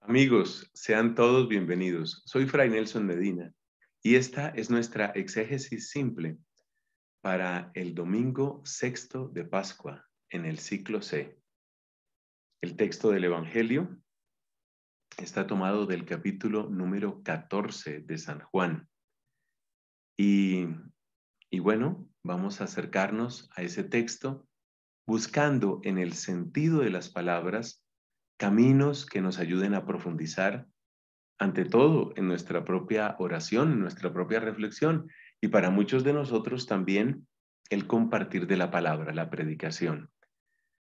Amigos, sean todos bienvenidos. Soy Fray Nelson Medina y esta es nuestra exégesis simple para el domingo sexto de Pascua en el ciclo C. El texto del Evangelio está tomado del capítulo número 14 de San Juan. Y, y bueno, vamos a acercarnos a ese texto buscando en el sentido de las palabras caminos que nos ayuden a profundizar, ante todo, en nuestra propia oración, en nuestra propia reflexión, y para muchos de nosotros también el compartir de la palabra, la predicación.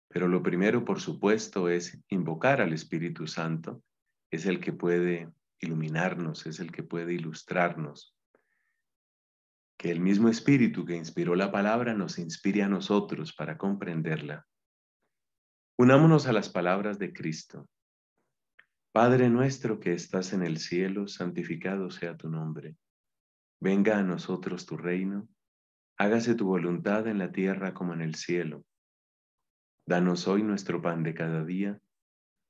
Pero lo primero, por supuesto, es invocar al Espíritu Santo, es el que puede iluminarnos, es el que puede ilustrarnos. Que el mismo Espíritu que inspiró la palabra nos inspire a nosotros para comprenderla Unámonos a las palabras de Cristo. Padre nuestro que estás en el cielo, santificado sea tu nombre. Venga a nosotros tu reino. Hágase tu voluntad en la tierra como en el cielo. Danos hoy nuestro pan de cada día.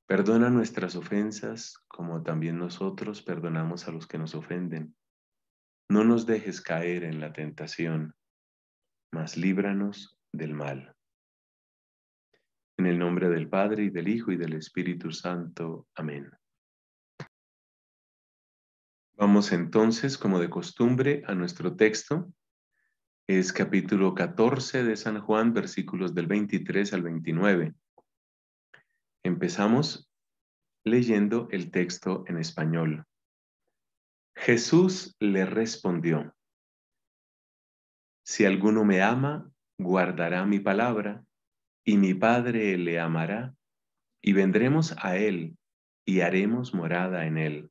Perdona nuestras ofensas como también nosotros perdonamos a los que nos ofenden. No nos dejes caer en la tentación, mas líbranos del mal. En el nombre del Padre y del Hijo y del Espíritu Santo. Amén. Vamos entonces, como de costumbre, a nuestro texto. Es capítulo 14 de San Juan, versículos del 23 al 29. Empezamos leyendo el texto en español. Jesús le respondió, Si alguno me ama, guardará mi palabra y mi Padre le amará, y vendremos a él y haremos morada en él.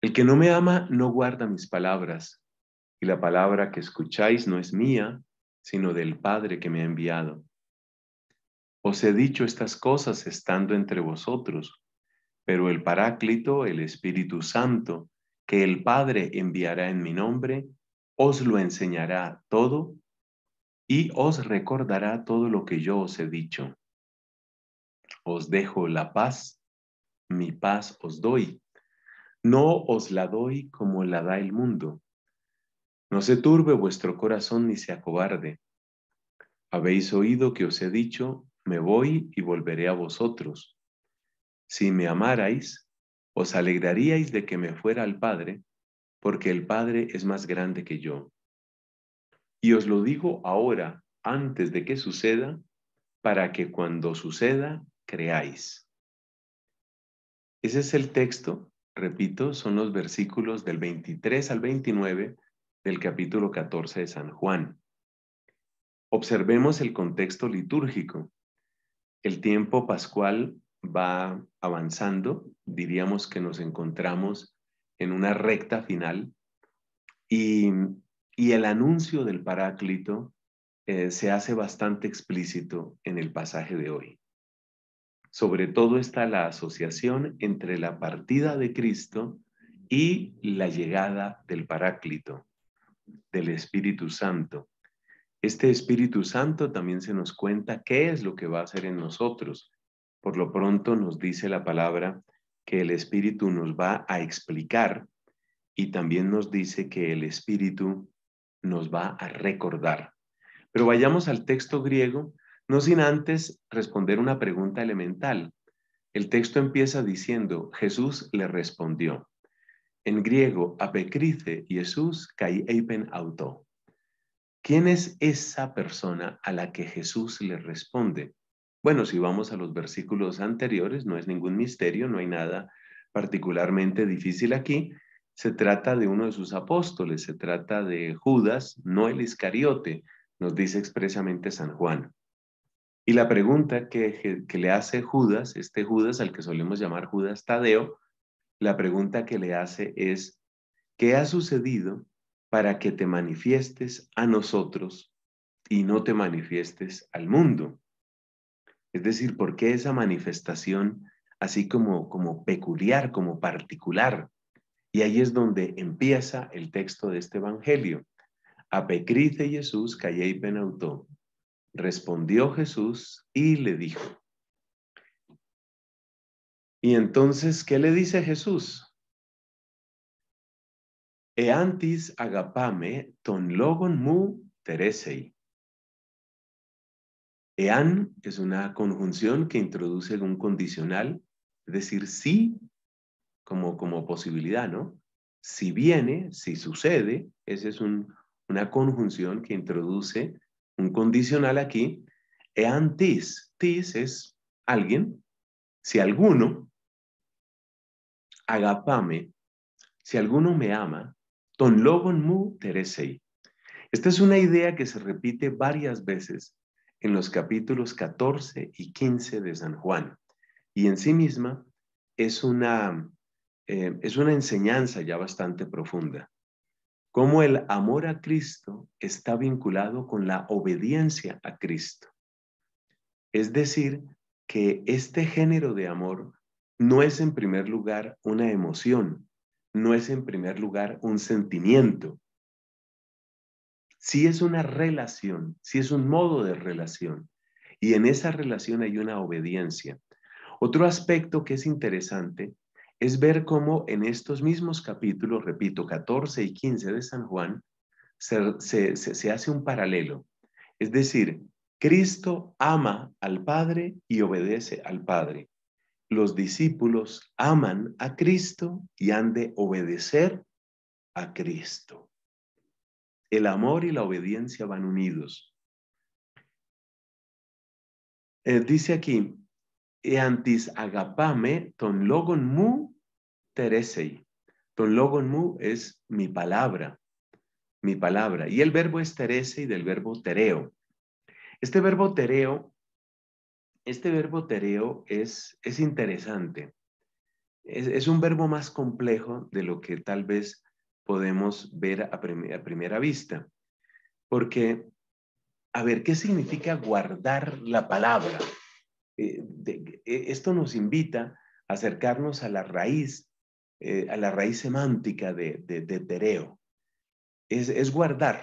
El que no me ama no guarda mis palabras, y la palabra que escucháis no es mía, sino del Padre que me ha enviado. Os he dicho estas cosas estando entre vosotros, pero el Paráclito, el Espíritu Santo, que el Padre enviará en mi nombre, os lo enseñará todo y os recordará todo lo que yo os he dicho. Os dejo la paz, mi paz os doy. No os la doy como la da el mundo. No se turbe vuestro corazón ni se acobarde. Habéis oído que os he dicho, me voy y volveré a vosotros. Si me amarais, os alegraríais de que me fuera al Padre, porque el Padre es más grande que yo. Y os lo digo ahora, antes de que suceda, para que cuando suceda, creáis. Ese es el texto, repito, son los versículos del 23 al 29 del capítulo 14 de San Juan. Observemos el contexto litúrgico. El tiempo pascual va avanzando, diríamos que nos encontramos en una recta final y y el anuncio del Paráclito eh, se hace bastante explícito en el pasaje de hoy. Sobre todo está la asociación entre la partida de Cristo y la llegada del Paráclito, del Espíritu Santo. Este Espíritu Santo también se nos cuenta qué es lo que va a hacer en nosotros. Por lo pronto nos dice la palabra que el Espíritu nos va a explicar y también nos dice que el Espíritu nos va a recordar. Pero vayamos al texto griego, no sin antes responder una pregunta elemental. El texto empieza diciendo, Jesús le respondió. En griego, apecrice Jesús kai eipen auto. ¿Quién es esa persona a la que Jesús le responde? Bueno, si vamos a los versículos anteriores, no es ningún misterio, no hay nada particularmente difícil aquí. Se trata de uno de sus apóstoles, se trata de Judas, no el Iscariote, nos dice expresamente San Juan. Y la pregunta que, que, le hace Judas, este Judas al que solemos llamar Judas Tadeo, la pregunta que le hace es, ¿qué ha sucedido para que te manifiestes a nosotros y no te manifiestes al mundo? Es decir, ¿por qué esa manifestación así como, como peculiar, como particular? Y ahí es donde empieza el texto de este evangelio. Apecrice Jesús callei penautó. Respondió Jesús y le dijo. Y entonces, ¿qué le dice Jesús? Eantis agapame ton logon mu teresei. Ean es una conjunción que introduce un condicional, es decir, sí como, como posibilidad, ¿no? Si viene, si sucede, esa es una conjunción que introduce un condicional aquí. Eantis, tis es alguien, si alguno, agapame, si alguno me ama, ton logon mu teresei. Esta es una idea que se repite varias veces en los capítulos 14 y 15 de San Juan. Y en sí misma es una, eh, es una enseñanza ya bastante profunda. Cómo el amor a Cristo está vinculado con la obediencia a Cristo. Es decir, que este género de amor no es en primer lugar una emoción, no es en primer lugar un sentimiento. Sí es una relación, sí es un modo de relación. Y en esa relación hay una obediencia. Otro aspecto que es interesante es ver cómo en estos mismos capítulos, repito, 14 y 15 de San Juan, se, hace un paralelo. Es decir, Cristo ama al Padre y obedece al Padre los discípulos aman a Cristo y han de obedecer a Cristo. El amor y la obediencia van unidos. Eh, dice aquí, e antis agapame ton logon mu teresei. Ton logon mu es mi palabra, mi palabra. Y el verbo es terese y del verbo tereo. Este verbo tereo este verbo tereo es, es interesante. Es, un verbo más complejo de lo que tal vez podemos ver a, primera vista. Porque, a ver, ¿qué significa guardar la palabra? Eh, e, esto nos invita a acercarnos a la raíz, eh, a la raíz semántica de, de tereo. Es, es guardar,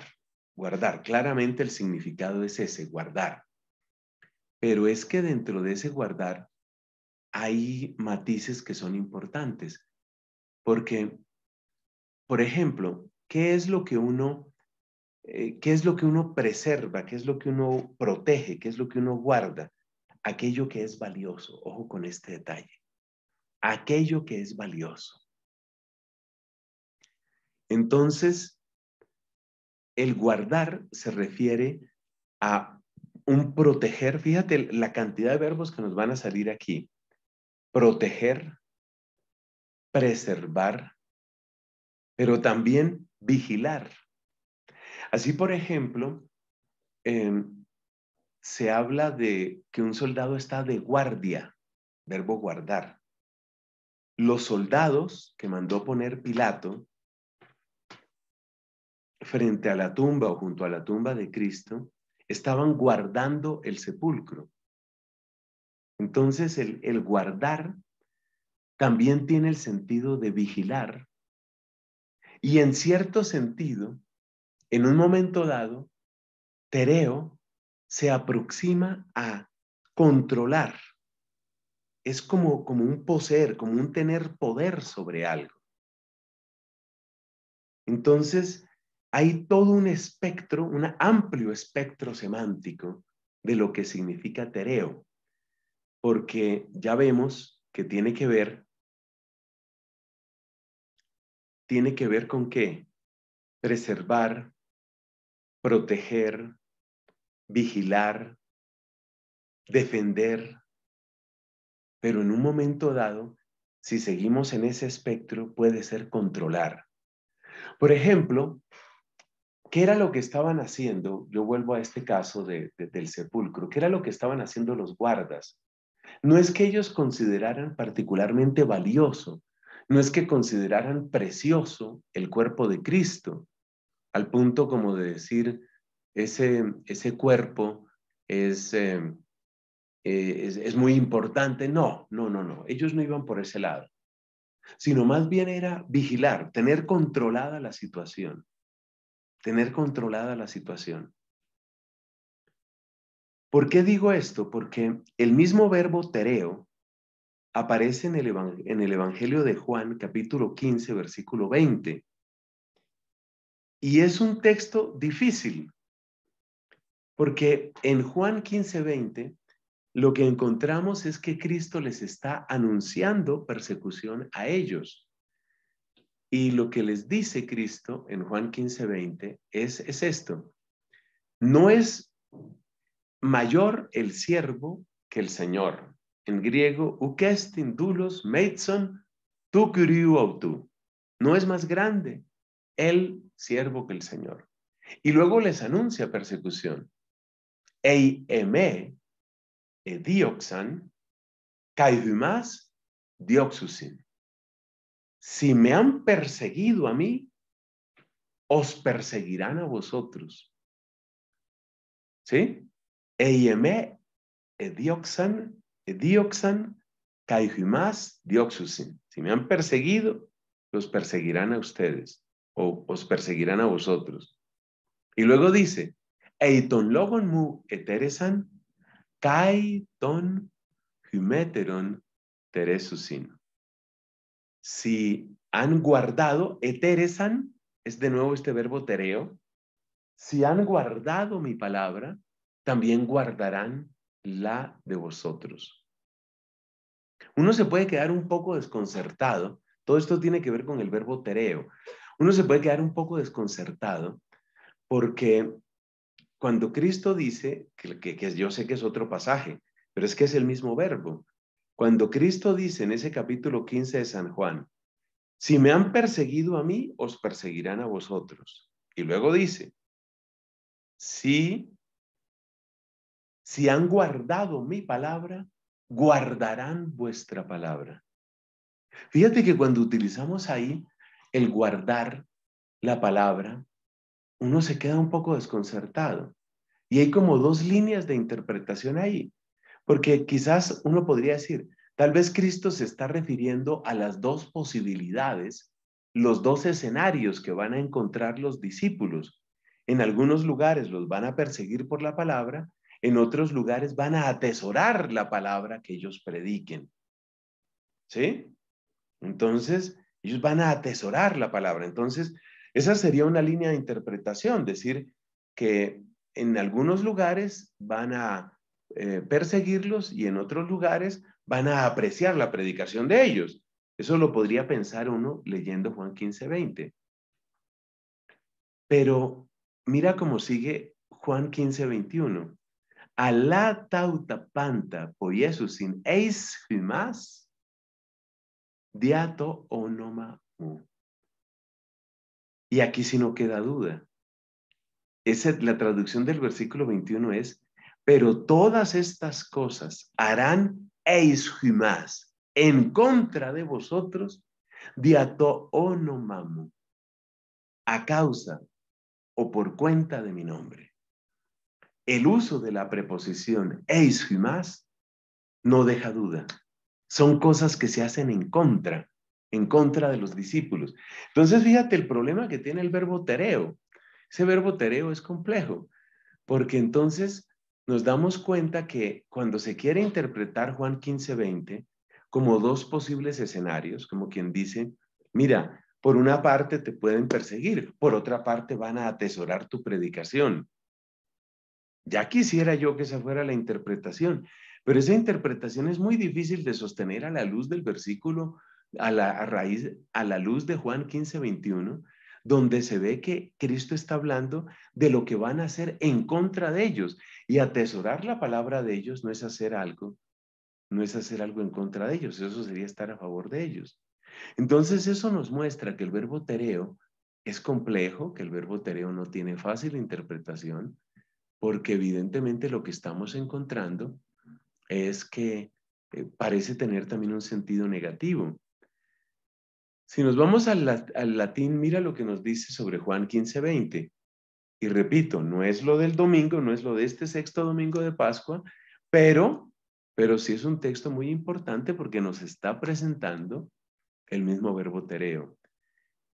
guardar. Claramente el significado es ese, guardar. Pero es que dentro de ese guardar hay matices que son importantes. Porque, por ejemplo, ¿qué es lo que uno, eh, qué es lo que uno preserva? ¿Qué es lo que uno protege? ¿Qué es lo que uno guarda? Aquello que es valioso. Ojo con este detalle. Aquello que es valioso. Entonces, el guardar se refiere a un proteger, fíjate la cantidad de verbos que nos van a salir aquí. Proteger, preservar, pero también vigilar. Así, por ejemplo, em, se habla de que un soldado está de guardia, verbo guardar. Los soldados que mandó poner Pilato frente a la tumba o junto a la tumba de Cristo estaban guardando el sepulcro. Entonces el, el guardar también tiene el sentido de vigilar. Y en cierto sentido, en un momento dado, Tereo se aproxima a controlar. Es como, como un poseer, como un tener poder sobre algo. Entonces, hay todo un espectro, un amplio espectro semántico de lo que significa tereo, porque ya vemos que tiene que ver, tiene que ver con qué? Preservar, proteger, vigilar, defender, pero en un momento dado, si seguimos en ese espectro, puede ser controlar. Por ejemplo, ¿Qué era lo que estaban haciendo? Yo vuelvo a este caso del sepulcro. ¿Qué era lo que estaban haciendo los guardas? No es que ellos consideraran particularmente valioso, no es que consideraran precioso el cuerpo de Cristo, al punto como de decir, ese, ese cuerpo es, eh, es, es muy importante. No, no, no, no. Ellos no iban por ese lado, sino más bien era vigilar, tener controlada la situación tener controlada la situación. ¿Por qué digo esto? Porque el mismo verbo tereo aparece en el, Evangelio de Juan, capítulo 15, versículo 20. Y es un texto difícil, porque en Juan 15, 20, lo que encontramos es que Cristo les está anunciando persecución a ellos. Y lo que les dice Cristo en Juan 15, 20 es, es esto. No es mayor el siervo que el Señor. En griego, ukestin dulos meitson tu autu. No es más grande el siervo que el Señor. Y luego les anuncia persecución. Ei eme edioxan kaihumas dioxusin. Si me han perseguido a mí, os perseguirán a vosotros. ¿Sí? Eieme edioxan, edioxan, caihumas dioxusin. Si me han perseguido, los perseguirán a ustedes o os perseguirán a vosotros. Y luego dice, eiton logon mu eteresan, kaiton humeteron teresusin. Si han guardado, eteresan, es de nuevo este verbo tereo, si han guardado mi palabra, también guardarán la de vosotros. Uno se puede quedar un poco desconcertado. Todo esto tiene que ver con el verbo tereo. Uno se puede quedar un poco desconcertado porque cuando Cristo dice, que, que, yo sé que es otro pasaje, pero es que es el mismo verbo. Cuando Cristo dice en ese capítulo 15 de San Juan, si me han perseguido a mí, os perseguirán a vosotros. Y luego dice, si si han guardado mi palabra, guardarán vuestra palabra. Fíjate que cuando utilizamos ahí el guardar la palabra, uno se queda un poco desconcertado. Y hay como dos líneas de interpretación ahí, porque quizás uno podría decir, tal vez Cristo se está refiriendo a las dos posibilidades, los dos escenarios que van a encontrar los discípulos. En algunos lugares los van a perseguir por la palabra en otros lugares van a atesorar la palabra que ellos prediquen. ¿Sí? Entonces, ellos van a atesorar la palabra. Entonces, esa sería una línea de interpretación, decir que en algunos lugares van a eh, perseguirlos y en otros lugares van a apreciar la predicación de ellos. Eso lo podría pensar uno leyendo Juan 15, 20. Pero mira cómo sigue Juan 15, 21 la tauta panta eis diato onoma Y aquí si no queda duda. Esa, la traducción del versículo 21 es, pero todas estas cosas harán eis humas en contra de vosotros diato onomamu a causa o por cuenta de mi nombre el uso de la preposición eis y más no deja duda. Son cosas que se hacen en contra, en contra de los discípulos. Entonces, fíjate el problema que tiene el verbo tereo. Ese verbo tereo es complejo, porque entonces nos damos cuenta que cuando se quiere interpretar Juan 15:20 como dos posibles escenarios, como quien dice, mira, por una parte te pueden perseguir, por otra parte van a atesorar tu predicación. Ya quisiera yo que esa fuera la interpretación, pero esa interpretación es muy difícil de sostener a la luz del versículo, a la raíz, a la luz de Juan 15, 21, donde se ve que Cristo está hablando de lo que van a hacer en contra de ellos. Y atesorar la palabra de ellos no es hacer algo, no es hacer algo en contra de ellos, eso sería estar a favor de ellos. Entonces eso nos muestra que el verbo tereo es complejo, que el verbo tereo no tiene fácil interpretación, porque evidentemente lo que estamos encontrando es que eh, parece tener también un sentido negativo. Si nos vamos al, latín, mira lo que nos dice sobre Juan 15:20. Y repito, no es lo del domingo, no es lo de este sexto domingo de Pascua, pero, pero sí es un texto muy importante porque nos está presentando el mismo verbo tereo.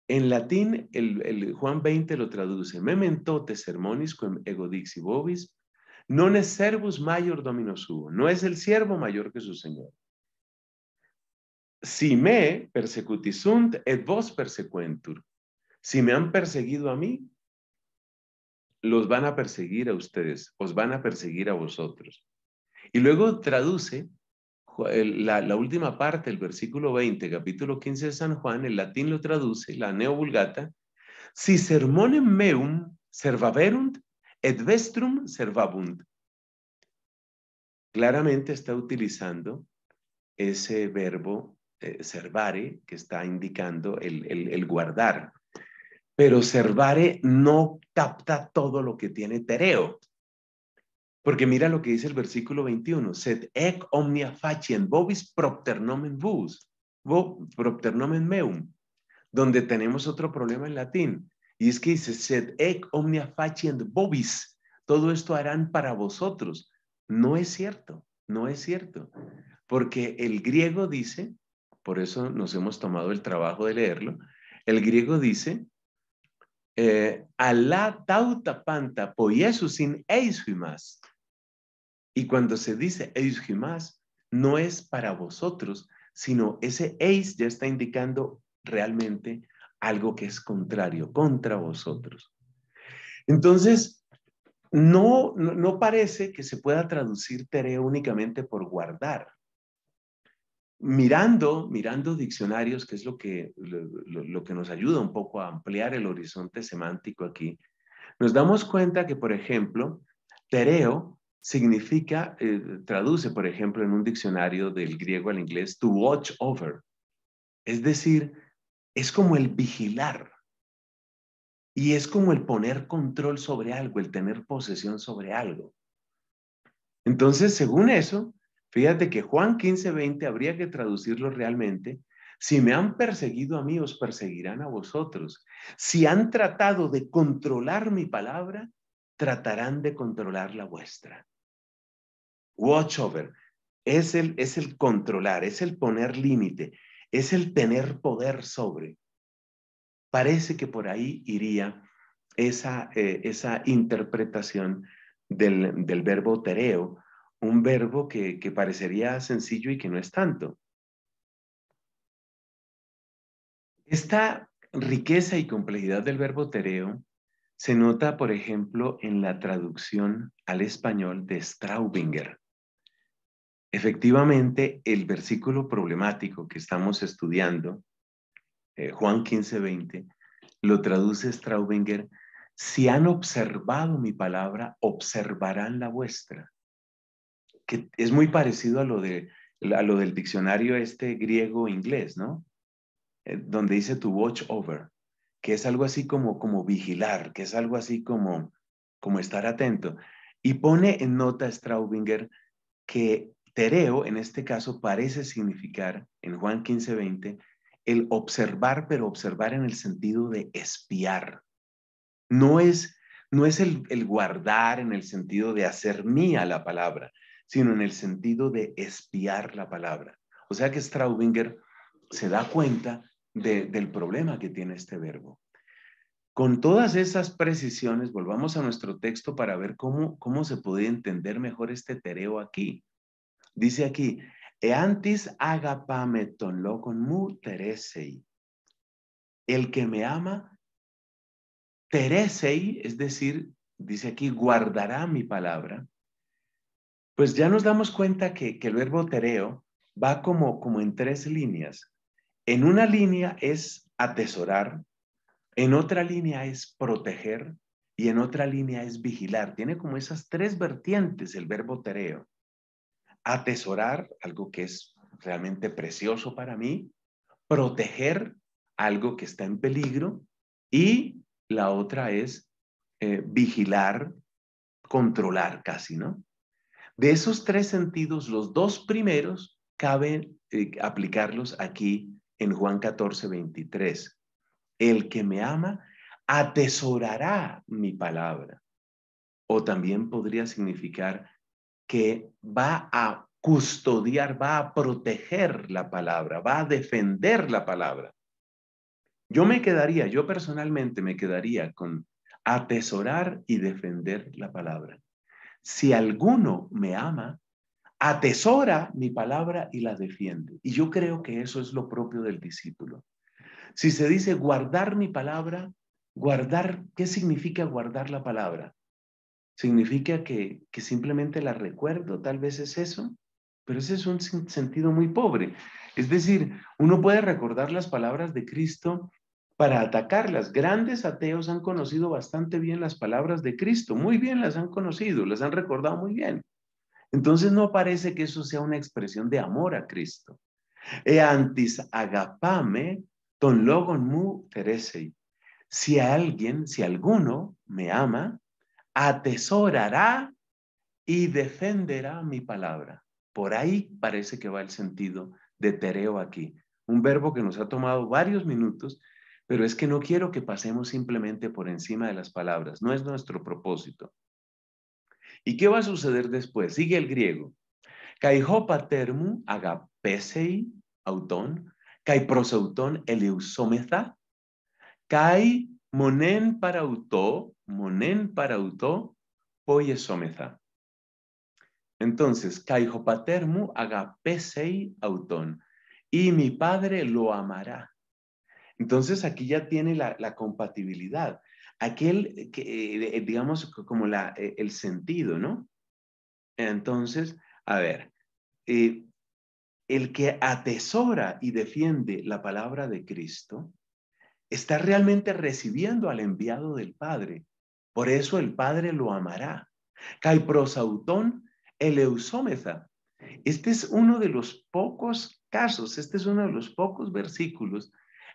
En latín, el, Juan 20 lo traduce, memento sermonis quem ego dixi vobis, non es servus mayor domino suo, no es el siervo mayor que su señor. Si me persecutisunt et vos persequentur. Si me han perseguido a mí, los van a perseguir a ustedes, os van a perseguir a vosotros. Y luego traduce la, última parte, el versículo 20, capítulo 15 de San Juan, el latín lo traduce, la neovulgata, si sermonem meum servaverunt et vestrum servabunt. Claramente está utilizando ese verbo eh, servare que está indicando el, el guardar. Pero servare no capta todo lo que tiene tereo. Porque mira lo que dice el versículo 21, sed ec omnia facient vobis propter nomen vos, propter nomen meum, donde tenemos otro problema en latín, y es que dice, sed ec omnia facient vobis, todo esto harán para vosotros. No es cierto, no es cierto, porque el griego dice, por eso nos hemos tomado el trabajo de leerlo, el griego dice, eh, alá tauta panta poiesusin eis más y cuando se dice eis más, no es para vosotros, sino ese eis ya está indicando realmente algo que es contrario, contra vosotros. Entonces, no, no, parece que se pueda traducir tereo únicamente por guardar. Mirando, mirando diccionarios, que es lo que, lo que nos ayuda un poco a ampliar el horizonte semántico aquí, nos damos cuenta que, por ejemplo, tereo significa, eh, traduce, por ejemplo, en un diccionario del griego al inglés, to watch over. Es decir, es como el vigilar. Y es como el poner control sobre algo, el tener posesión sobre algo. Entonces, según eso, fíjate que Juan 15:20 habría que traducirlo realmente. Si me han perseguido a mí, os perseguirán a vosotros. Si han tratado de controlar mi palabra, tratarán de controlar la vuestra. Watch over es el, es el controlar, es el poner límite, es el tener poder sobre. Parece que por ahí iría esa, eh, esa interpretación del, del, verbo tereo, un verbo que, parecería sencillo y que no es tanto. Esta riqueza y complejidad del verbo tereo se nota, por ejemplo, en la traducción al español de Straubinger. Efectivamente, el versículo problemático que estamos estudiando, eh, Juan 15, 20, lo traduce Straubinger, si han observado mi palabra, observarán la vuestra. Es muy parecido a lo, de, lo del diccionario este griego-inglés, ¿no? Eh, donde dice to watch over, que es algo así como, como vigilar, que es algo así como, como estar atento. Y pone en nota Straubinger que Tereo, en este caso, parece significar, en Juan 15, 20, el observar, pero observar en el sentido de espiar. No es, no es el, el guardar en el sentido de hacer mía la palabra, sino en el sentido de espiar la palabra. O sea que Straubinger se da cuenta del problema que tiene este verbo. Con todas esas precisiones, volvamos a nuestro texto para ver cómo, cómo se puede entender mejor este tereo aquí. Dice aquí, eantis locon mu. El que me ama, teresei, es decir, dice aquí, guardará mi palabra. Pues ya nos damos cuenta que, el verbo tereo va como, como en tres líneas. En una línea es atesorar, en otra línea es proteger y en otra línea es vigilar. Tiene como esas tres vertientes el verbo tereo atesorar algo que es realmente precioso para mí, proteger algo que está en peligro y la otra es eh, vigilar, controlar casi, ¿no? De esos tres sentidos, los dos primeros cabe eh, aplicarlos aquí en Juan 14, 23. El que me ama atesorará mi palabra. O también podría significar que va a custodiar, va a proteger la palabra, va a defender la palabra. Yo me quedaría, yo personalmente me quedaría con atesorar y defender la palabra. Si alguno me ama, atesora mi palabra y la defiende. Y yo creo que eso es lo propio del discípulo. Si se dice guardar mi palabra, guardar, ¿qué significa guardar la palabra? ¿Significa que, que simplemente la recuerdo? Tal vez es eso, pero ese es un sentido muy pobre. Es decir, uno puede recordar las palabras de Cristo para atacarlas. Grandes ateos han conocido bastante bien las palabras de Cristo, muy bien las han conocido, las han recordado muy bien. Entonces no parece que eso sea una expresión de amor a Cristo. E antis agapame ton logon mu teresei. Si alguien, si alguno me ama, atesorará y defenderá mi palabra. Por ahí parece que va el sentido de tereo aquí. Un verbo que nos ha tomado varios minutos, pero es que no quiero que pasemos simplemente por encima de las palabras. No es nuestro propósito. ¿Y qué va a suceder después? Sigue el griego. Kai hopatermu agapesei auton, kai prosauton eleusomeza, kai monen parauto, monen parauto, poiesomeza. Entonces, Kaijo patermu agapesei auton, y mi padre lo amará. Entonces, aquí ya tiene la, compatibilidad. Aquel que, eh, digamos, como la, eh, el sentido, ¿no? Entonces, a ver, eh, el que atesora y defiende la palabra de Cristo está realmente recibiendo al enviado del Padre. Por eso el Padre lo amará. Kai prosauton Eleusómeza. Este es uno de los pocos casos, este es uno de los pocos versículos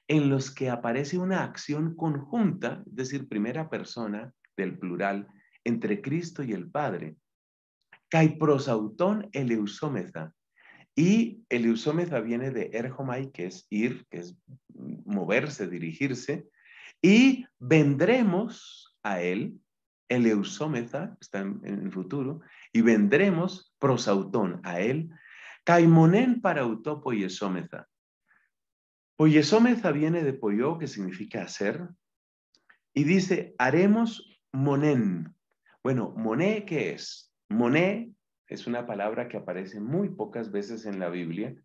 en los que aparece una acción conjunta, es decir, primera persona del plural, entre Cristo y el Padre. Caiprosautón eleusómeza. Y eleusómeza viene de erjomai, que es ir, que es moverse, dirigirse. Y vendremos a él, eleusómeza, está en, el futuro, y vendremos prosautón a él, caimonen para utopo y. Poyesómeza viene de poyo, que significa hacer, y dice, haremos monen. Bueno, moné, ¿qué es? Moné es una palabra que aparece muy pocas veces en la Biblia.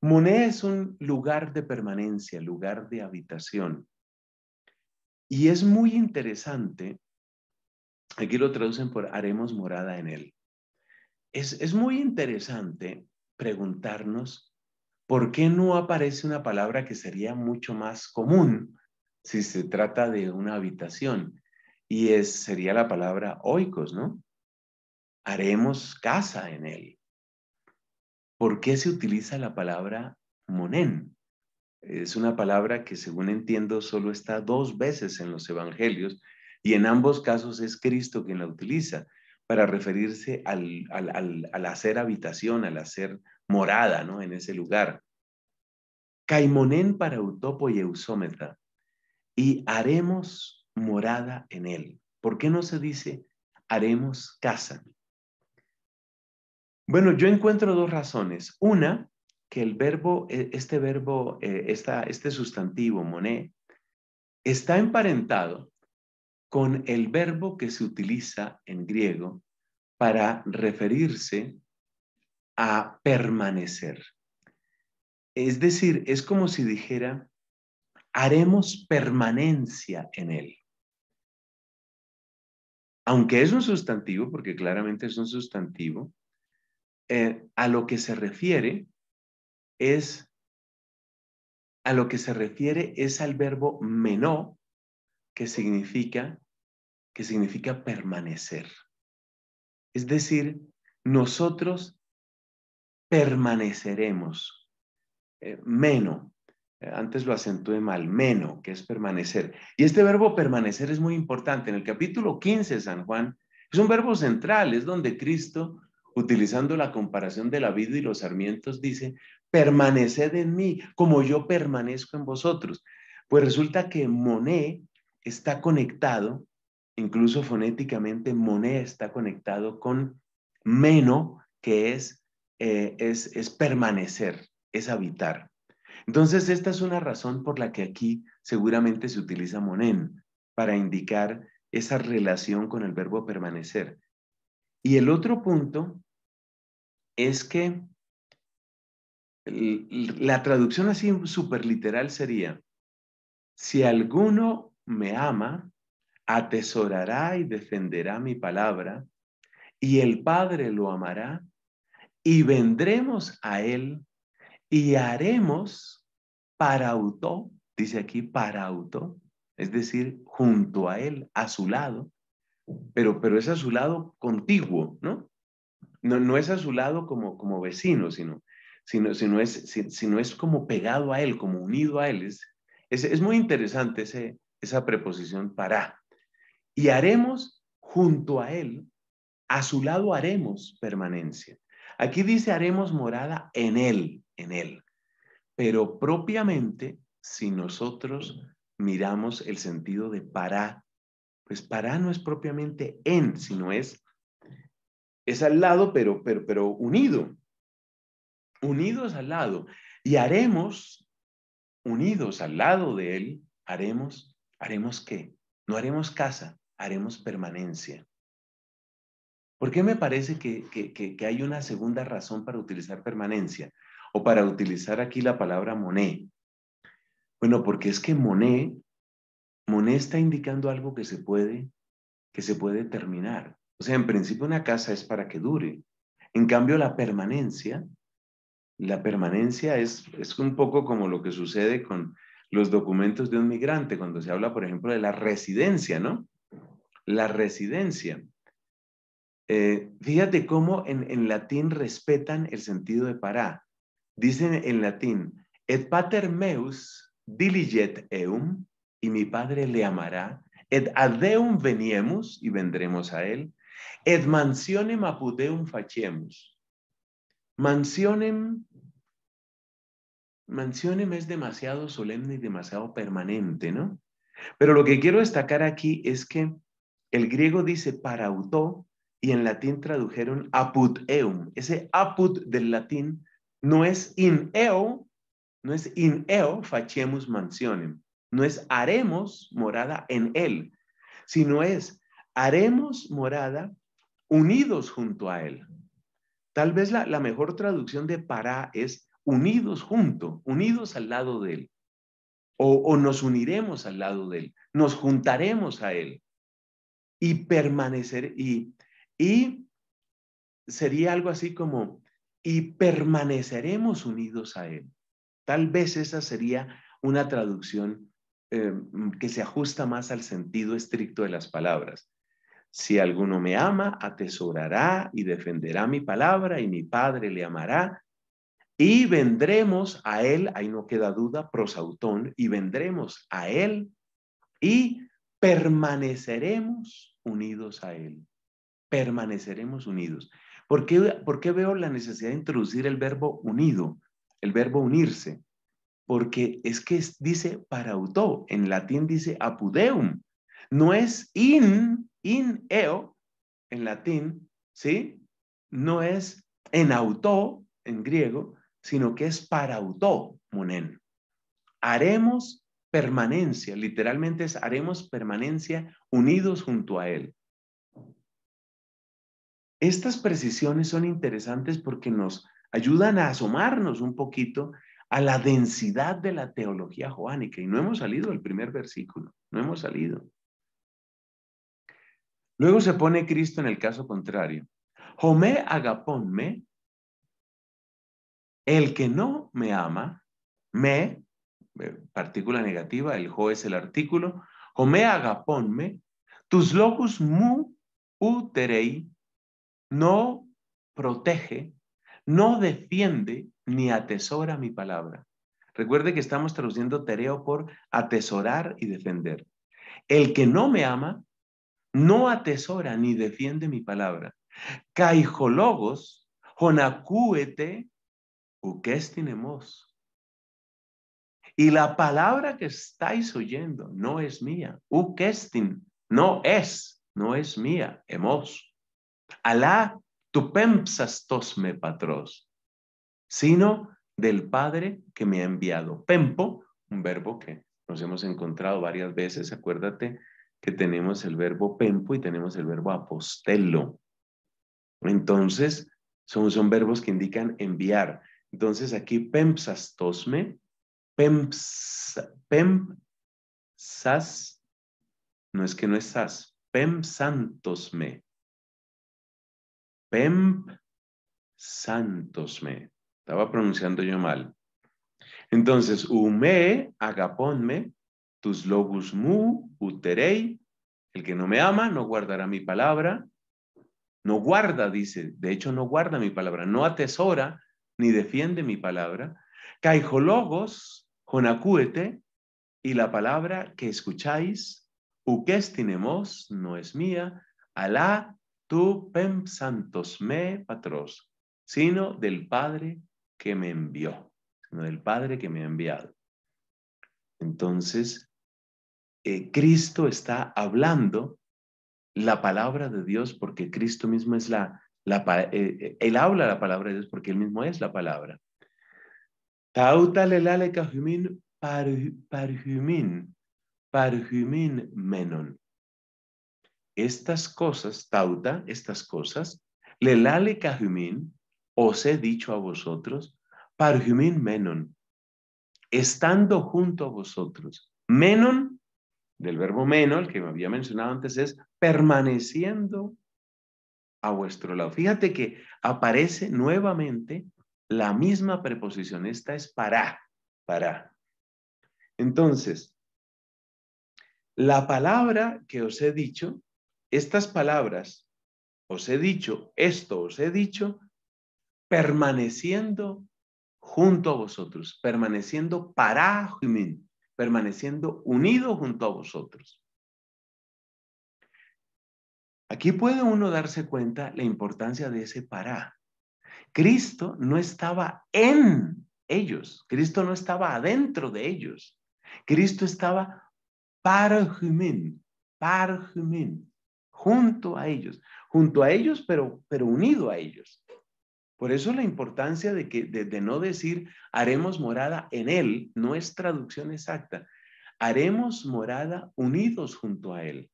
Moné es un lugar de permanencia, lugar de habitación. Y es muy interesante, aquí lo traducen por haremos morada en él. Es, muy interesante preguntarnos por qué no aparece una palabra que sería mucho más común si se trata de una habitación, y es, sería la palabra oikos, ¿no? Haremos casa en él. ¿Por qué se utiliza la palabra monen? Es una palabra que, según entiendo, solo está dos veces en los evangelios y en ambos casos es Cristo quien la utiliza para referirse al, hacer habitación, al hacer morada, ¿no? En ese lugar. Caimonen para utopo y eusómeta, y haremos morada en él. ¿Por qué no se dice haremos casa? Bueno, yo encuentro dos razones. Una, que el verbo, e, este verbo, eh, este sustantivo, moné, está emparentado con el verbo que se utiliza en griego para referirse a permanecer. Es decir, es como si dijera, haremos permanencia en él. Aunque es un sustantivo, porque claramente es un sustantivo, eh, a lo que se refiere es a lo que se refiere es al verbo menó, que significa, que significa permanecer. Es decir, nosotros permaneceremos. Eh, meno, eh, antes lo acentué mal, meno, que es permanecer. Y este verbo permanecer es muy importante. En el capítulo 15 de San Juan, es un verbo central, es donde Cristo, utilizando la comparación de la vida y los sarmientos, dice, permaneced en mí, como yo permanezco en vosotros. Pues resulta que Moné está conectado, incluso fonéticamente, Moné está conectado con meno, que es, eh, es, es permanecer, es habitar. Entonces, esta es una razón por la que aquí seguramente se utiliza monen para indicar esa relación con el verbo permanecer. Y el otro punto es que la traducción así súper literal sería, si alguno me ama, atesorará y defenderá mi palabra, y el Padre lo amará, y vendremos a él y haremos para auto, dice aquí para auto, es decir, junto a él, a su lado, pero, pero es a su lado contiguo, ¿no? No, no es a su lado como, como vecino, sino, sino, sino, es, sino es como pegado a él, como unido a él. Es, es, es muy interesante ese, esa preposición para. Y haremos junto a él, a su lado haremos permanencia. Aquí dice haremos morada en él, en él. Pero propiamente, si nosotros miramos el sentido de para, pues para no es propiamente en, sino es, es al lado, pero, pero, pero unido. Unidos al lado. Y haremos, unidos al lado de él, haremos, haremos qué? No haremos casa, haremos permanencia. ¿Por qué me parece que, que, hay una segunda razón para utilizar permanencia? O para utilizar aquí la palabra moné. Bueno, porque es que moné está indicando algo que se puede, que se puede terminar. O sea, en principio una casa es para que dure. En cambio, la permanencia, la permanencia es, es un poco como lo que sucede con los documentos de un migrante, cuando se habla, por ejemplo, de la residencia, ¿no? La residencia. Eh, fíjate cómo en, latín respetan el sentido de para. Dicen en latín, et pater meus diliget eum, y mi padre le amará, et adeum veniemus, y vendremos a él, et mansionem apudeum faciemus. Mansionem, mansionem es demasiado solemne y demasiado permanente, ¿no? Pero lo que quiero destacar aquí es que el griego dice parautó, y en latín tradujeron apud eum. Ese apud del latín no es in eo, no es in eo faciamus mansionem, no es haremos morada en él, sino es haremos morada unidos junto a él. Tal vez la, la mejor traducción de para es unidos junto, unidos al lado de él. O, o nos uniremos al lado de él, nos juntaremos a él y permanecer y y sería algo así como, y permaneceremos unidos a Él. Tal vez esa sería una traducción eh, que se ajusta más al sentido estricto de las palabras. Si alguno me ama, atesorará y defenderá mi palabra y mi Padre le amará y vendremos a Él, ahí no queda duda, prosautón, y vendremos a Él y permaneceremos unidos a Él permaneceremos unidos. ¿Por qué, ¿Por qué veo la necesidad de introducir el verbo unido, el verbo unirse? Porque es que dice parauto, en latín dice apudeum, no es in, in eo, en latín, ¿sí? No es en auto, en griego, sino que es parauto, monen. Haremos permanencia, literalmente es haremos permanencia unidos junto a él. Estas precisiones son interesantes porque nos ayudan a asomarnos un poquito a la densidad de la teología joánica. Y no hemos salido del primer versículo, no hemos salido. Luego se pone Cristo en el caso contrario. Jomé agaponme, el que no me ama, me, eh, partícula negativa, el jo es el artículo, Jomé agaponme, tus locus mu uterei no protege, no defiende ni atesora mi palabra. Recuerde que estamos traduciendo tereo por atesorar y defender. El que no me ama, no atesora ni defiende mi palabra. Caijologos, jonacuete, ukestinemos. Y la palabra que estáis oyendo no es mía. Ukestin no es, no es mía. Hemos. Alá tu me patros, sino del Padre que me ha enviado. Pempo, un verbo que nos hemos encontrado varias veces, acuérdate que tenemos el verbo pempo y tenemos el verbo apostelo. Entonces, Son, son verbos que indican enviar. Entonces aquí pempsastosme, pemps, pempsas, no es que no es sas, pempsantosme. Pemp santosme. Estaba pronunciando yo mal. Entonces, ume, agaponme, tus lobus mu, uterei, el que no me ama no guardará mi palabra, no guarda, dice, de hecho no guarda mi palabra, no atesora ni defiende mi palabra. Caijologos, jonacuete, y la palabra que escucháis, uquestinemos, no es mía, alá tu pem santos me patros, sino del Padre que me envió, sino del Padre que me ha enviado. Entonces, eh, Cristo está hablando la palabra de Dios porque Cristo mismo es la, la eh, eh, él habla la palabra de Dios porque él mismo es la palabra. Parhumin menon. Estas cosas, tauta, estas cosas, lelale kahumin, os he dicho a vosotros, parhumin menon, estando junto a vosotros. Menon del verbo meno, el que me había mencionado antes, es permaneciendo a vuestro lado. Fíjate que aparece nuevamente la misma preposición. Esta es para, para. Entonces, la palabra que os he dicho, estas palabras, os he dicho, esto os he dicho, permaneciendo junto a vosotros, permaneciendo para Jumín permaneciendo unido junto a vosotros. Aquí puede uno darse cuenta la importancia de ese para. Cristo no estaba en ellos, Cristo no estaba adentro de ellos, Cristo estaba para parhumin, junto a ellos, junto a ellos, pero, pero unido a ellos. Por eso la importancia de, que, de, no decir haremos morada en Él, no es traducción exacta. Haremos morada unidos junto a Él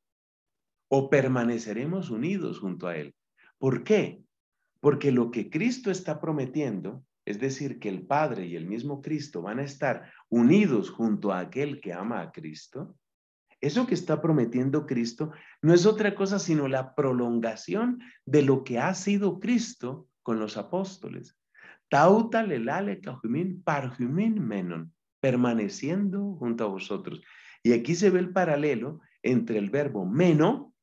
o permaneceremos unidos junto a Él. ¿Por qué? Porque lo que Cristo está prometiendo, es decir, que el Padre y el mismo Cristo van a estar unidos junto a aquel que ama a Cristo, eso que está prometiendo Cristo no es otra cosa sino la prolongación de lo que ha sido Cristo con los apóstoles. Tauta lelale parjumin menon, permaneciendo junto a vosotros. Y aquí se ve el paralelo entre el verbo meno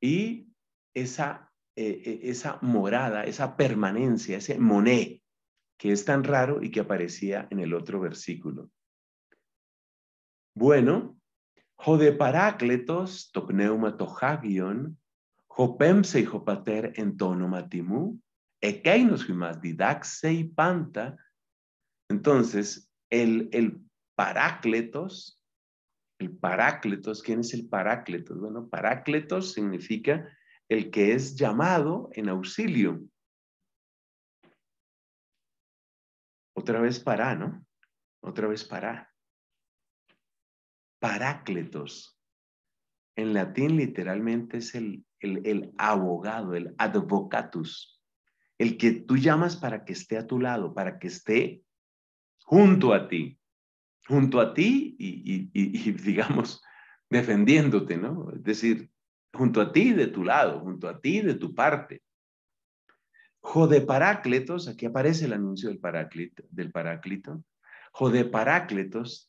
y esa, eh, eh, esa morada, esa permanencia, ese moné, que es tan raro y que aparecía en el otro versículo. Bueno, jodeparácletos, topneuma tohagion, jopemse y jopater en tonomatimu, Ekeinos y panta. Entonces, el, el parácletos, el parácletos, ¿quién es el parácletos? Bueno, parácletos significa el que es llamado en auxilio. Otra vez para, ¿no? Otra vez para. Parácletos. En latín literalmente es el, el, el abogado, el advocatus el que tú llamas para que esté a tu lado, para que esté junto a ti, junto a ti y, digamos, defendiéndote, ¿no? Es decir, junto a ti de tu lado, junto a ti de tu parte. Jode Parácletos, aquí aparece el anuncio del Paráclito, del Paráclito. Jode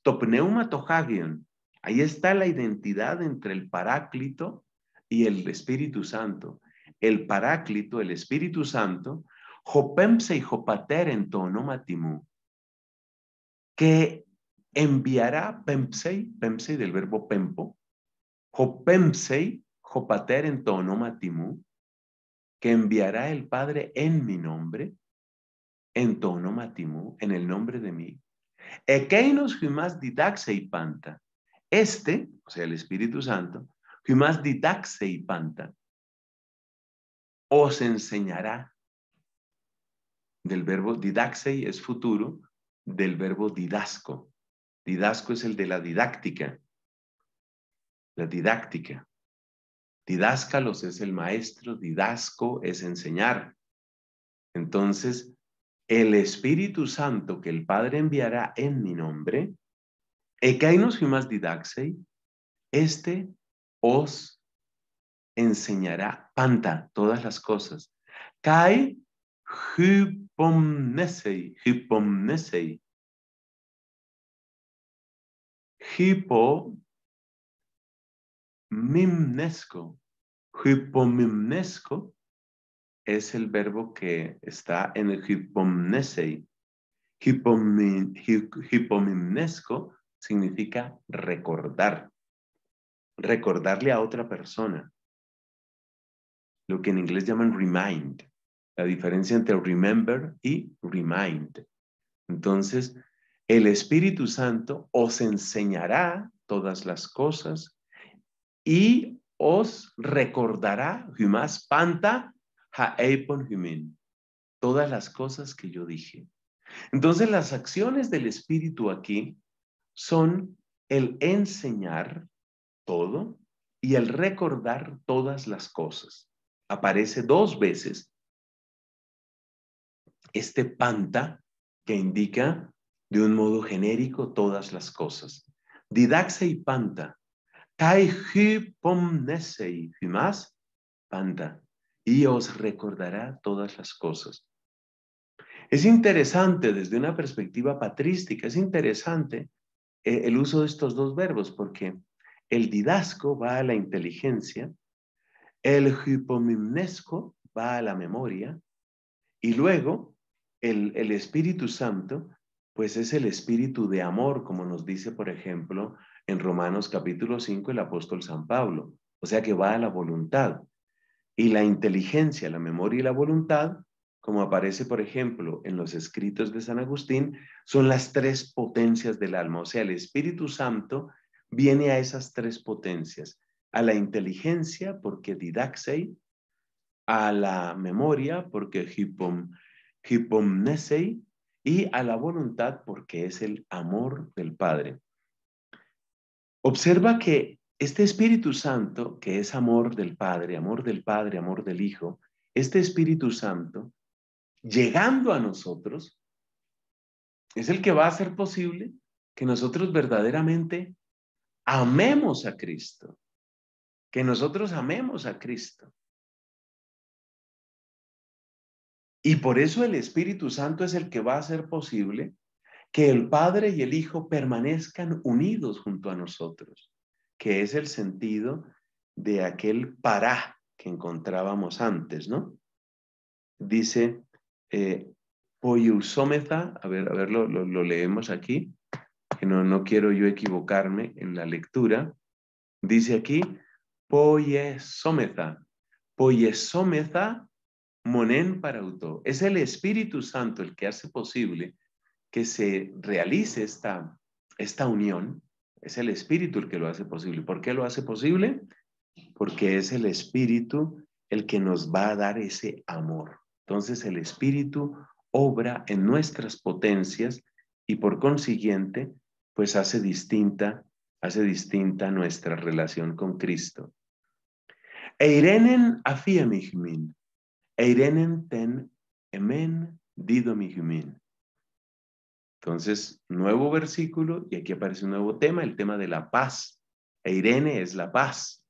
Topneuma Tohagion. Ahí está la identidad entre el Paráclito y el Espíritu Santo el Paráclito, el Espíritu Santo, Jopemse y Jopater en que enviará Pempsei, Pempsei del verbo Pempo, Jopemsei, Jopater en que enviará el Padre en mi nombre, en tono matimu, en el nombre de mí. Ekeinos humas didaxei panta. Este, o sea, el Espíritu Santo, humas didaxei panta, os enseñará. Del verbo didaxei es futuro, del verbo didasco. Didasco es el de la didáctica. La didáctica. Didáscalos es el maestro, didasco es enseñar. Entonces, el Espíritu Santo que el Padre enviará en mi nombre, ekainos más didaxei, este os enseñará panta todas las cosas. Kai hypomnesei, hypomnesei. Hipo mimnesco. Hypomimnesco es el verbo que está en el hypomnesei. Hipomimnesco significa recordar, recordarle a otra persona, lo que en inglés llaman remind, la diferencia entre remember y remind. Entonces, el Espíritu Santo os enseñará todas las cosas y os recordará, humas panta, todas las cosas que yo dije. Entonces, las acciones del Espíritu aquí son el enseñar todo y el recordar todas las cosas. Aparece dos veces este panta que indica de un modo genérico todas las cosas. Didaxe y panta. Tai hypomnesei, más panta. Y os recordará todas las cosas. Es interesante desde una perspectiva patrística, es interesante el uso de estos dos verbos, porque el didasco va a la inteligencia, el hypomimnesco va a la memoria, y luego el, el Espíritu Santo, pues es el espíritu de amor, como nos dice, por ejemplo, en Romanos capítulo 5 el apóstol San Pablo, o sea que va a la voluntad. Y la inteligencia, la memoria y la voluntad como aparece, por ejemplo, en los escritos de San Agustín, son las tres potencias del alma. O sea, el Espíritu Santo viene a esas tres potencias. A la inteligencia, porque didaxei, a la memoria, porque hipom, hipomnesei, y a la voluntad, porque es el amor del Padre. Observa que este Espíritu Santo, que es amor del Padre, amor del Padre, amor del Hijo, este Espíritu Santo llegando a nosotros, es el que va a hacer posible que nosotros verdaderamente amemos a Cristo, que nosotros amemos a Cristo. Y por eso el Espíritu Santo es el que va a hacer posible que el Padre y el Hijo permanezcan unidos junto a nosotros, que es el sentido de aquel para que encontrábamos antes, ¿no? Dice eh, a ver, a ver, lo, leemos aquí, que no, no quiero yo equivocarme en la lectura. Dice aquí, Poyesómeza, Poyesómeza monen parauto. Es el Espíritu Santo el que hace posible que se realice esta, esta unión. Es el Espíritu el que lo hace posible. ¿Por qué lo hace posible? Porque es el Espíritu el que nos va a dar ese amor. Entonces el Espíritu obra en nuestras potencias y por consiguiente, pues hace distinta, hace distinta nuestra relación con Cristo. Eirenen afiamihmin, eirenen ten emen didomihmin. Entonces, nuevo versículo y aquí aparece un nuevo tema, el tema de la paz. Eirene es la paz.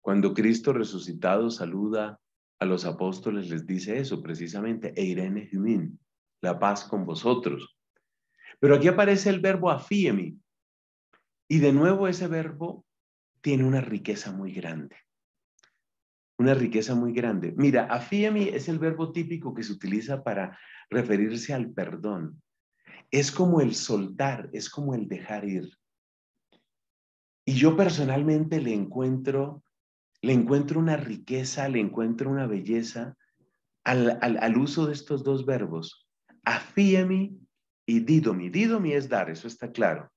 Cuando Cristo resucitado saluda a los apóstoles les dice eso precisamente, Eirene Humin, la paz con vosotros. Pero aquí aparece el verbo afiemi, y de nuevo ese verbo tiene una riqueza muy grande. Una riqueza muy grande. Mira, afiemi es el verbo típico que se utiliza para referirse al perdón. Es como el soltar, es como el dejar ir. Y yo personalmente le encuentro le encuentro una riqueza, le encuentro una belleza al, uso de estos dos verbos, afíemi y didomi. Didomi es dar, eso está claro.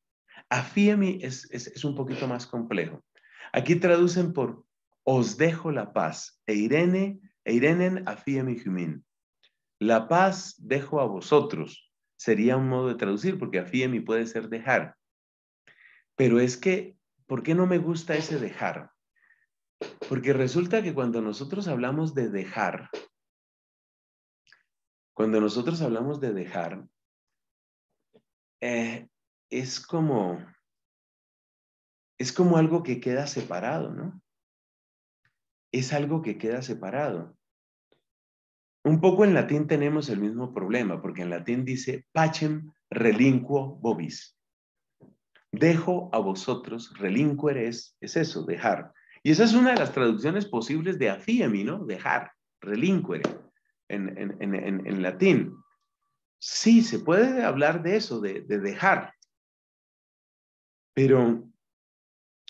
Afíemi es, es, un poquito más complejo. Aquí traducen por os dejo la paz. Eirenen afíemi humin. La paz dejo a vosotros. Sería un modo de traducir, porque afíemi puede ser dejar. Pero es que, ¿por qué no me gusta ese dejar? Porque resulta que cuando nosotros hablamos de dejar, Cuando nosotros hablamos de dejar, eh, es como, es como algo que queda separado, ¿no? Es algo que queda separado. Un poco en latín tenemos el mismo problema, porque en latín dice pacem relinquo vobis. Dejo a vosotros, relinquere es, eso, dejar. Y esa es una de las traducciones posibles de afiemi, ¿no? Dejar, relinquere, en, en, latín. Sí, se puede hablar de eso, de, de dejar. Pero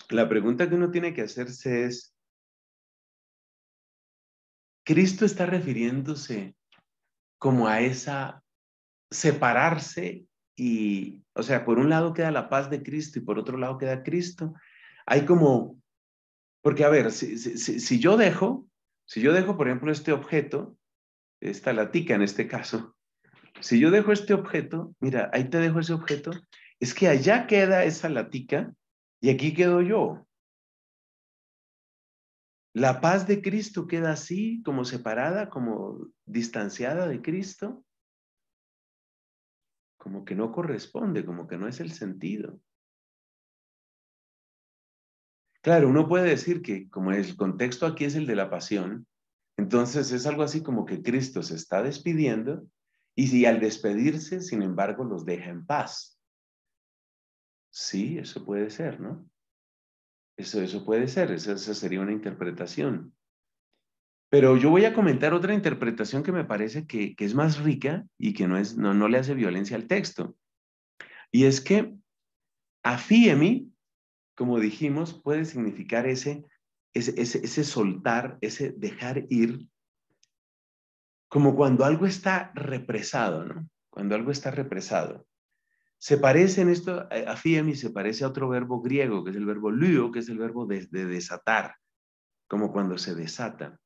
la pregunta que uno tiene que hacerse es, Cristo está refiriéndose como a esa separarse y, o sea, por un lado queda la paz de Cristo y por otro lado queda Cristo. Hay como, porque a ver, si, yo dejo, si yo dejo, por ejemplo, este objeto, esta latica en este caso, si yo dejo este objeto, mira, ahí te dejo ese objeto, es que allá queda esa latica y aquí quedo yo. La paz de Cristo queda así, como separada, como distanciada de Cristo, como que no corresponde, como que no es el sentido. Claro, uno puede decir que como el contexto aquí es el de la pasión, entonces es algo así como que Cristo se está despidiendo y si al despedirse, sin embargo, los deja en paz. Sí, eso puede ser, ¿no? Eso, eso puede ser, esa, sería una interpretación. Pero yo voy a comentar otra interpretación que me parece que, es más rica y que no, es, no, no, le hace violencia al texto. Y es que afiemi, como dijimos, puede significar ese, ese, ese, soltar, ese dejar ir, como cuando algo está represado, ¿no? Cuando algo está represado. Se parece en esto, a fiemi se parece a otro verbo griego, que es el verbo luo, que es el verbo de, desatar, como cuando se desata.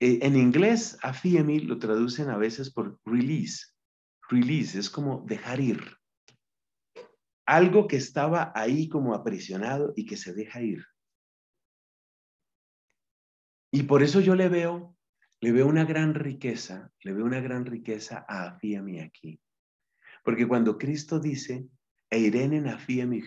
E, en inglés, afiemi lo traducen a veces por release. Release es como dejar ir. Algo que estaba ahí como aprisionado y que se deja ir. Y por eso yo le veo, le veo una gran riqueza, le veo una gran riqueza a afiemi aquí. Porque cuando Cristo dice, Eirene nafia mi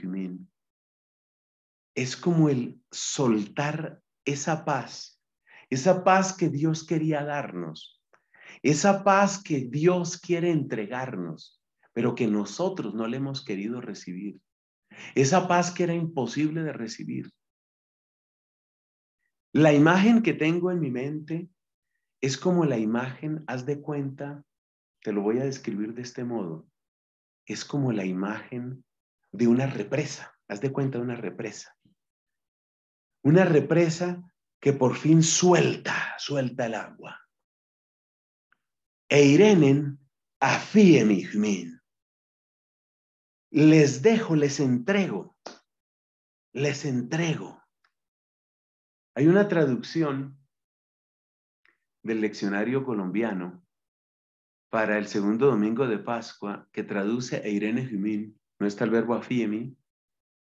es como el soltar esa paz, esa paz que Dios quería darnos, esa paz que Dios quiere entregarnos, pero que nosotros no le hemos querido recibir, esa paz que era imposible de recibir. La imagen que tengo en mi mente es como la imagen, haz de cuenta, te lo voy a describir de este modo, es como la imagen de una represa. Haz de cuenta de una represa. Una represa que por fin suelta, suelta el agua. Eirenen mi Les dejo, les entrego, les entrego. Hay una traducción del leccionario colombiano para el segundo domingo de Pascua, que traduce Eirene Humin, no está el verbo afiemi,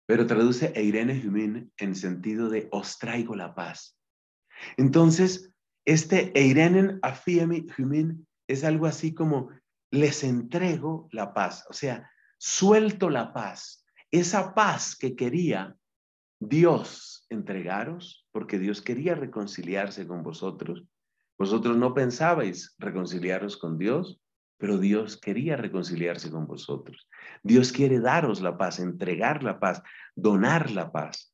pero traduce Eirene Humin en sentido de os traigo la paz. Entonces, este Eirenen afiemi Humin es algo así como les entrego la paz, o sea, suelto la paz, esa paz que quería Dios entregaros, porque Dios quería reconciliarse con vosotros, vosotros no pensabais reconciliaros con Dios, pero Dios quería reconciliarse con vosotros. Dios quiere daros la paz, entregar la paz, donar la paz.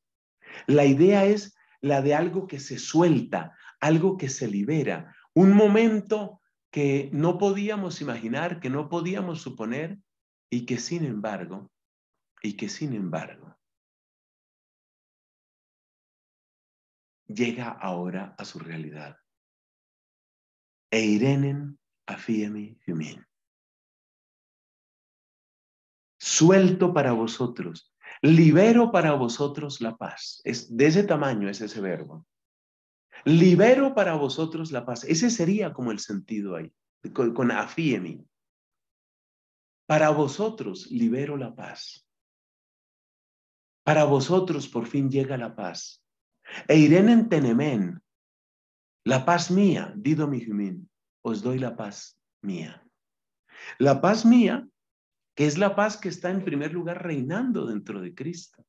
La idea es la de algo que se suelta, algo que se libera, un momento que no podíamos imaginar, que no podíamos suponer y que sin embargo, y que sin embargo, llega ahora a su realidad. Eirenen afiemi humin. Suelto para vosotros, libero para vosotros la paz. Es, de ese tamaño es ese verbo. Libero para vosotros la paz. Ese sería como el sentido ahí, con, con afiemi. Para vosotros libero la paz. Para vosotros por fin llega la paz. Eirenen tenemen, la paz mía, dido mi os doy la paz mía. La paz mía, que es la paz que está en primer lugar reinando dentro de Cristo.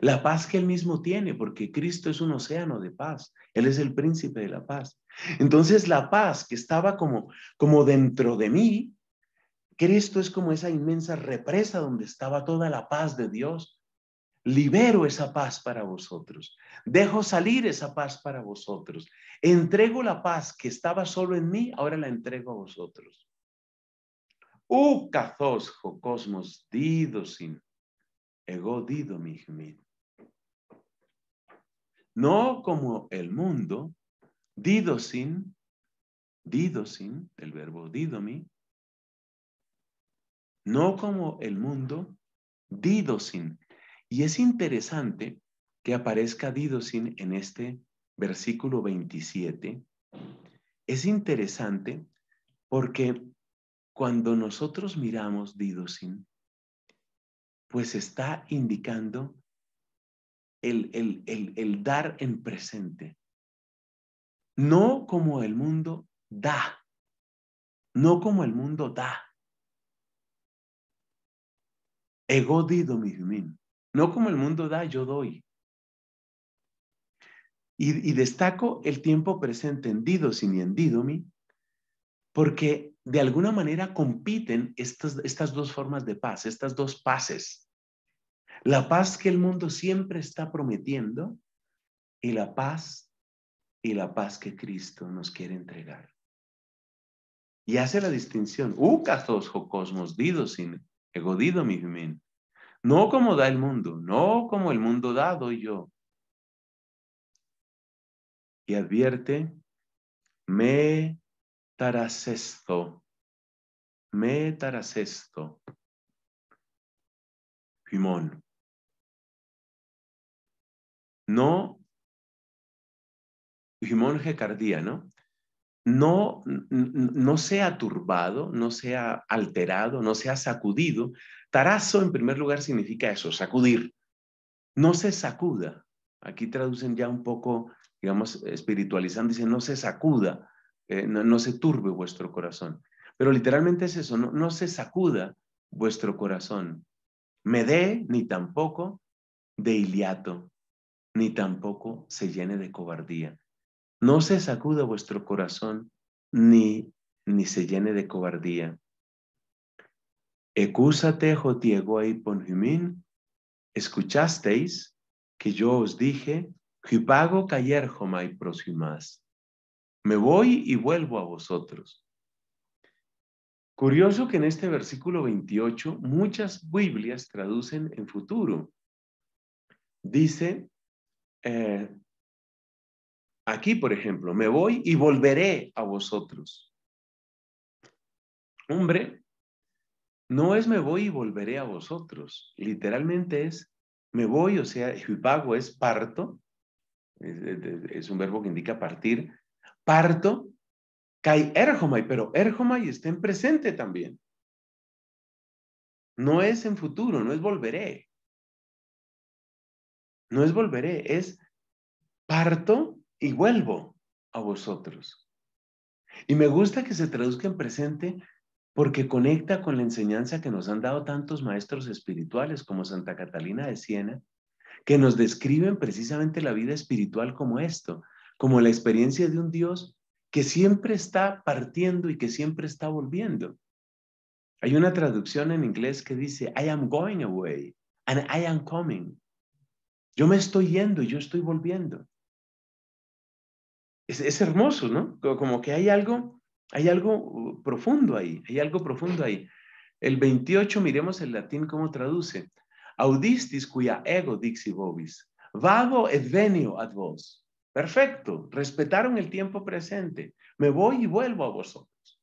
La paz que él mismo tiene, porque Cristo es un océano de paz. Él es el príncipe de la paz. Entonces la paz que estaba como, como dentro de mí, Cristo es como esa inmensa represa donde estaba toda la paz de Dios. Libero esa paz para vosotros. Dejo salir esa paz para vosotros. Entrego la paz que estaba solo en mí, ahora la entrego a vosotros. U cazos cosmos didosin, ego No como el mundo, didosin, didosin, el verbo didomi, no como el mundo, didosin. Y es interesante que aparezca didosin en este versículo 27. Es interesante porque cuando nosotros miramos didosin, pues está indicando el, el, el, dar en presente. No como el mundo da, no como el mundo da. Ego dido No como el mundo da, yo doy. Y, destaco el tiempo presente en didosin y en didomi, porque de alguna manera compiten estas, estas dos formas de paz, estas dos paces. La paz que el mundo siempre está prometiendo y la paz y la paz que Cristo nos quiere entregar. Y hace la distinción, ucathos cosmos didosin, egodido mi no como da el mundo, no como el mundo da, doy yo. Y advierte, me tarasesto, me tarasesto, Jimón. No, Jimón Jecardía, ¿no? No, no sea turbado, no sea alterado, no sea sacudido. Tarazo, en primer lugar, significa eso, sacudir. No se sacuda. Aquí traducen ya un poco digamos, espiritualizando, dice, no se sacuda, eh, no, se turbe vuestro corazón. Pero literalmente es eso, no, no se sacuda vuestro corazón. Me dé, ni tampoco de iliato, ni tampoco se llene de cobardía. No se sacuda vuestro corazón, ni, ni se llene de cobardía. Ecúsate, Jotiego y Ponjimín, escuchasteis que yo os dije, pago cayer y próximas. Me voy y vuelvo a vosotros. Curioso que en este versículo 28 muchas Biblias traducen en futuro. Dice, eh, aquí por ejemplo, me voy y volveré a vosotros. Hombre, no es me voy y volveré a vosotros. Literalmente es me voy, o sea, pago es parto, es, un verbo que indica partir. Parto, kai erjomai, pero erjomai está en presente también. No es en futuro, no es volveré. No es volveré, es parto y vuelvo a vosotros. Y me gusta que se traduzca en presente porque conecta con la enseñanza que nos han dado tantos maestros espirituales como Santa Catalina de Siena que nos describen precisamente la vida espiritual como esto, como la experiencia de un Dios que siempre está partiendo y que siempre está volviendo. Hay una traducción en inglés que dice, I am going away and I am coming. Yo me estoy yendo y yo estoy volviendo. Es, hermoso, ¿no? Como que hay algo, hay algo profundo ahí, hay algo profundo ahí. El 28, miremos el latín cómo traduce audistis cuya ego dixi vobis, vago et venio ad vos. Perfecto, respetaron el tiempo presente. Me voy y vuelvo a vosotros.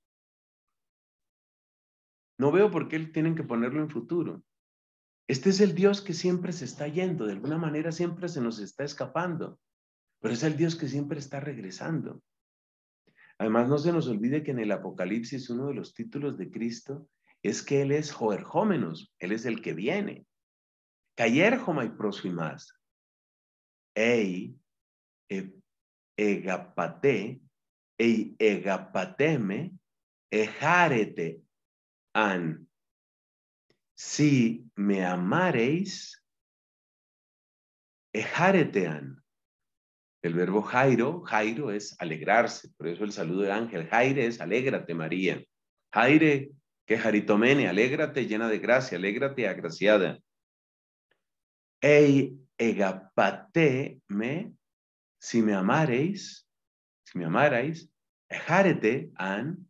No veo por qué tienen que ponerlo en futuro. Este es el Dios que siempre se está yendo, de alguna manera siempre se nos está escapando, pero es el Dios que siempre está regresando. Además, no se nos olvide que en el Apocalipsis uno de los títulos de Cristo es que Él es Joerjómenos, Él es el que viene. Cayer homai más. Ei, e, egapate, ei egapateme, ejarete an. Si me amareis, ejarete an. El verbo Jairo, Jairo es alegrarse, por eso el saludo de ángel. Jaire es alégrate, María. Jaire, que jaritomene, alégrate llena de gracia, alégrate agraciada. Ei egapate me, si me amareis, si me amarais, ejarete an,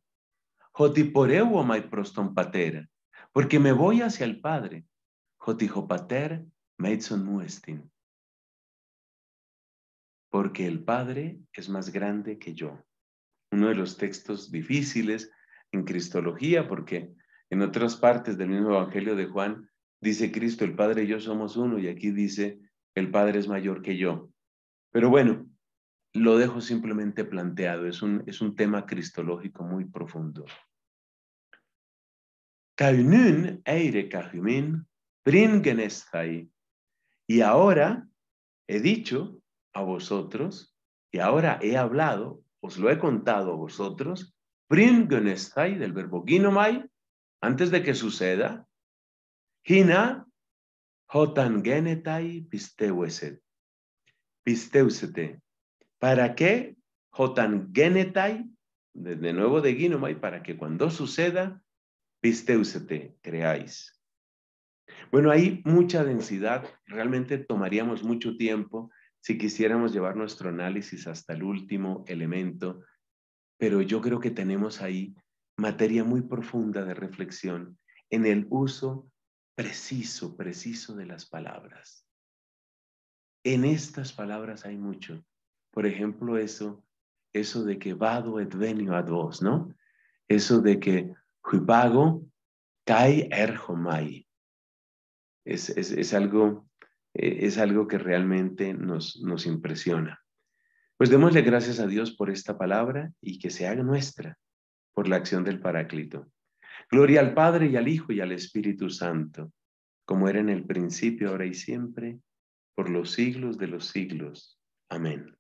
jotiporeu mai proston patera, porque me voy hacia el Padre, jotijopater meitson muestin porque el Padre es más grande que yo. Uno de los textos difíciles en Cristología, porque en otras partes del mismo Evangelio de Juan dice Cristo, el Padre y yo somos uno, y aquí dice, el Padre es mayor que yo. Pero bueno, lo dejo simplemente planteado, es un, es un tema cristológico muy profundo. Y ahora he dicho a vosotros, y ahora he hablado, os lo he contado a vosotros, bringenestai del verbo ginomai, antes de que suceda, hina hotangenetai pisteueset, pisteusete. ¿Para qué? Hotangenetai, de nuevo de ginomai, para que cuando suceda, pisteusete, creáis. Bueno, hay mucha densidad, realmente tomaríamos mucho tiempo si quisiéramos llevar nuestro análisis hasta el último elemento, pero yo creo que tenemos ahí materia muy profunda de reflexión en el uso preciso, preciso de las palabras. En estas palabras hay mucho. Por ejemplo, eso, eso de que vado et venio ad vos, ¿no? Eso de que huipago kai erhomai. Es, es, es algo eh, es algo que realmente nos, nos impresiona. Pues démosle gracias a Dios por esta palabra y que se haga nuestra por la acción del Paráclito. Gloria al Padre y al Hijo y al Espíritu Santo, como era en el principio, ahora y siempre, por los siglos de los siglos. Amén.